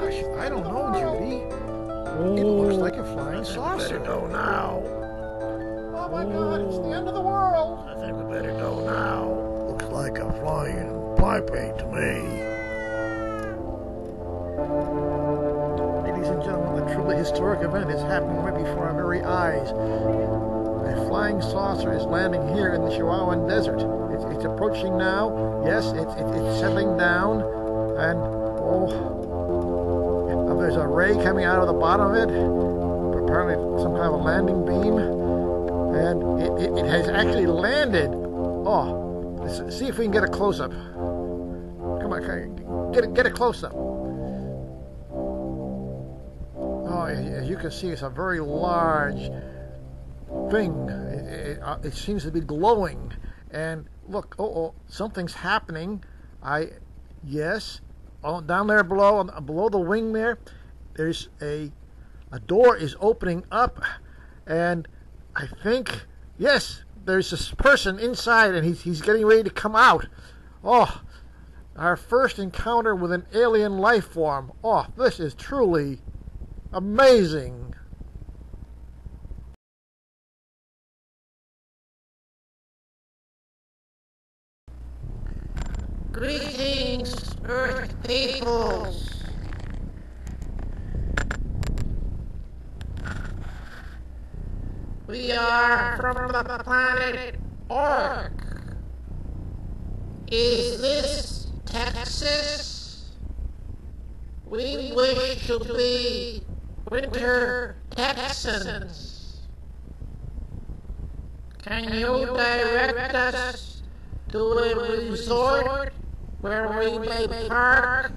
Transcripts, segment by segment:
Gosh, I don't know, Judy. It looks oh. like a flying saucer. Better go now. Oh my God, it's the end of the world. I think we better go now. Looks like a flying piping to me. Ladies and gentlemen, the truly historic event is happening right before our very eyes. A flying saucer is landing here in the Chihuahuan Desert. It's, it's approaching now. Yes, it's, it's, it's settling down. And, oh, there's a ray coming out of the bottom of it. Apparently some kind of a landing beam. And it, it, it has actually landed. Oh, let's see if we can get a close-up. Come on, get a, get a close-up. Oh, as you can see, it's a very large thing. It, it, uh, it, seems to be glowing. And look, oh, oh, something's happening. I, yes, down there below, below the wing there, there's a, a door is opening up, and I think, yes, there's this person inside, and he's he's getting ready to come out. Oh, our first encounter with an alien life form. Oh, this is truly amazing. Greetings, Earth peoples. We are from the planet Orc. Is this Texas? We wish to be winter Texans. Can you direct us to a resort where we may park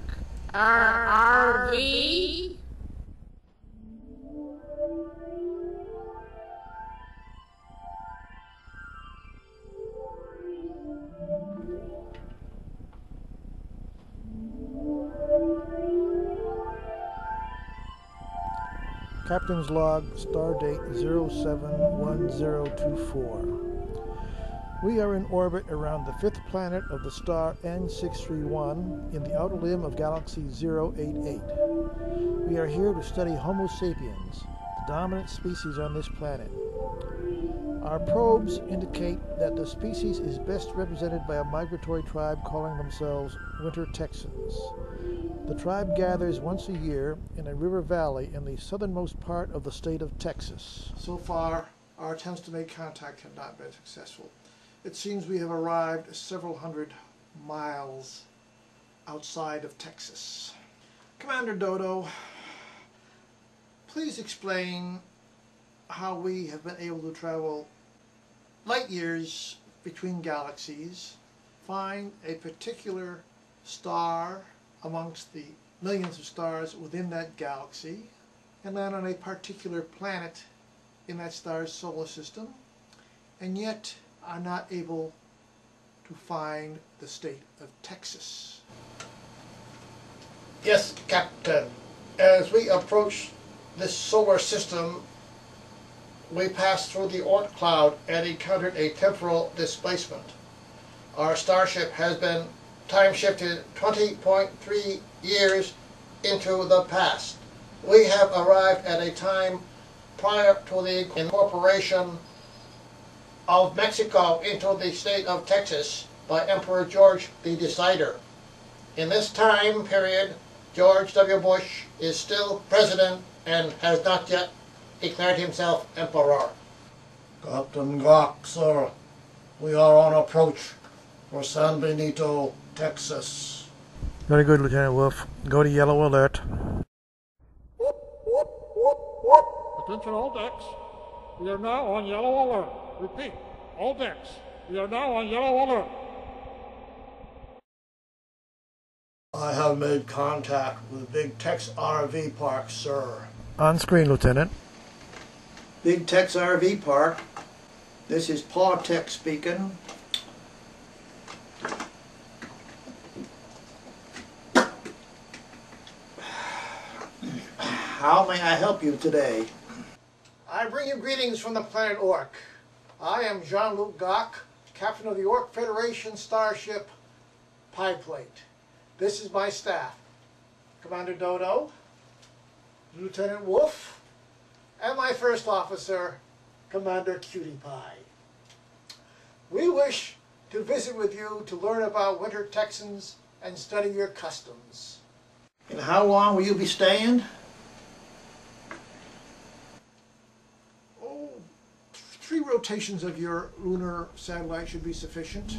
our uh, RV? Captain's log, stardate 071024. We are in orbit around the fifth planet of the star N631 in the outer limb of galaxy 088. We are here to study Homo sapiens, the dominant species on this planet. Our probes indicate that the species is best represented by a migratory tribe calling themselves Winter Texans. The tribe gathers once a year in a river valley in the southernmost part of the state of Texas. So far, our attempts to make contact have not been successful. It seems we have arrived several hundred miles outside of Texas. Commander Dodo, please explain how we have been able to travel light years between galaxies, find a particular star amongst the millions of stars within that galaxy and land on a particular planet in that star's solar system and yet are not able to find the state of Texas. Yes, Captain. As we approach this solar system, we passed through the Oort cloud and encountered a temporal displacement. Our starship has been time shifted 20.3 years into the past. We have arrived at a time prior to the incorporation of Mexico into the state of Texas by Emperor George the Decider. In this time period, George W. Bush is still president and has not yet declared himself emperor. Captain Gok, sir, we are on approach for San Benito, Texas. Very good, Lieutenant Wolf. Go to yellow alert. Attention all decks. We are now on yellow alert. Repeat, all decks. We are now on yellow alert. I have made contact with Big Tex RV Park, sir. On screen, Lieutenant. Big Tex RV Park. This is Paw Tech speaking. How may I help you today? I bring you greetings from the planet Orc. I am Jean-Luc Gok, captain of the Orc Federation starship Pi-Plate. This is my staff. Commander Dodo, Lieutenant Wolf, and my first officer, Commander Cutie Pie. We wish to visit with you to learn about winter Texans and study your customs. And how long will you be staying? Oh, three rotations of your lunar satellite should be sufficient.